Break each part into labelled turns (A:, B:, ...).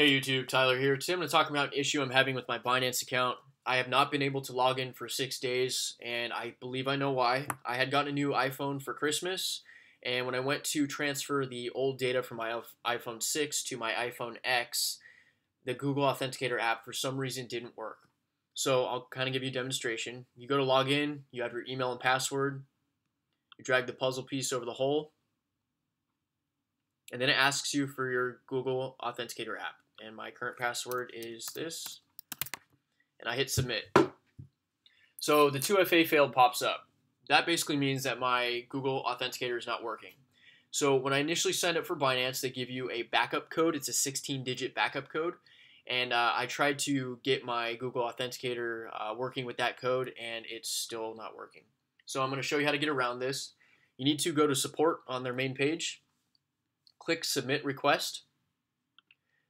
A: Hey YouTube, Tyler here. Today I'm going to talk about an issue I'm having with my Binance account. I have not been able to log in for six days, and I believe I know why. I had gotten a new iPhone for Christmas, and when I went to transfer the old data from my iPhone 6 to my iPhone X, the Google Authenticator app for some reason didn't work. So I'll kind of give you a demonstration. You go to log in, you have your email and password, you drag the puzzle piece over the hole, and then it asks you for your Google Authenticator app. And my current password is this, and I hit submit. So the 2FA failed pops up. That basically means that my Google Authenticator is not working. So when I initially signed up for Binance, they give you a backup code. It's a 16-digit backup code, and uh, I tried to get my Google Authenticator uh, working with that code, and it's still not working. So I'm going to show you how to get around this. You need to go to support on their main page, click Submit Request,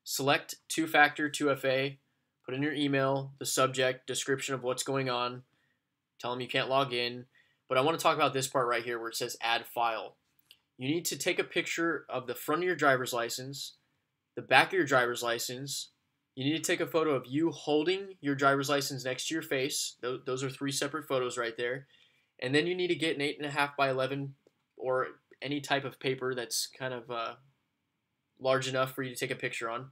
A: select two-factor 2FA, put in your email, the subject, description of what's going on, tell them you can't log in. But I want to talk about this part right here where it says Add File. You need to take a picture of the front of your driver's license, the back of your driver's license. You need to take a photo of you holding your driver's license next to your face. Those are three separate photos right there. And then you need to get an 8.5 by 11 or any type of paper that's kind of uh, large enough for you to take a picture on,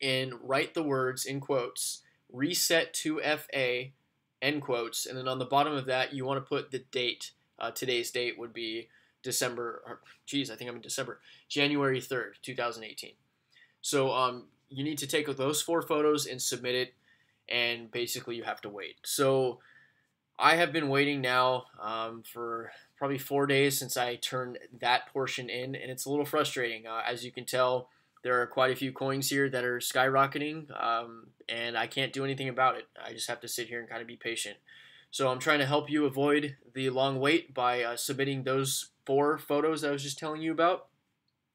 A: and write the words in quotes, reset 2FA, end quotes, and then on the bottom of that, you want to put the date. Uh, today's date would be December, or, geez, I think I'm in December, January 3rd, 2018. So um, you need to take those four photos and submit it, and basically you have to wait. So I have been waiting now um, for probably four days since I turned that portion in, and it's a little frustrating. Uh, as you can tell, there are quite a few coins here that are skyrocketing, um, and I can't do anything about it. I just have to sit here and kind of be patient. So I'm trying to help you avoid the long wait by uh, submitting those four photos that I was just telling you about.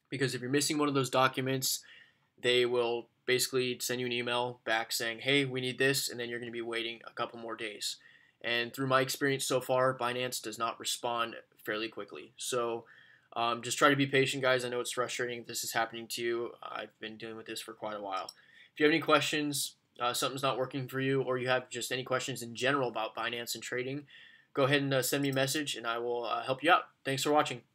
A: Because if you're missing one of those documents, they will basically send you an email back saying, hey, we need this, and then you're going to be waiting a couple more days. And through my experience so far, Binance does not respond fairly quickly. So um, just try to be patient, guys. I know it's frustrating if this is happening to you. I've been dealing with this for quite a while. If you have any questions, uh, something's not working for you, or you have just any questions in general about Binance and trading, go ahead and uh, send me a message and I will uh, help you out. Thanks for watching.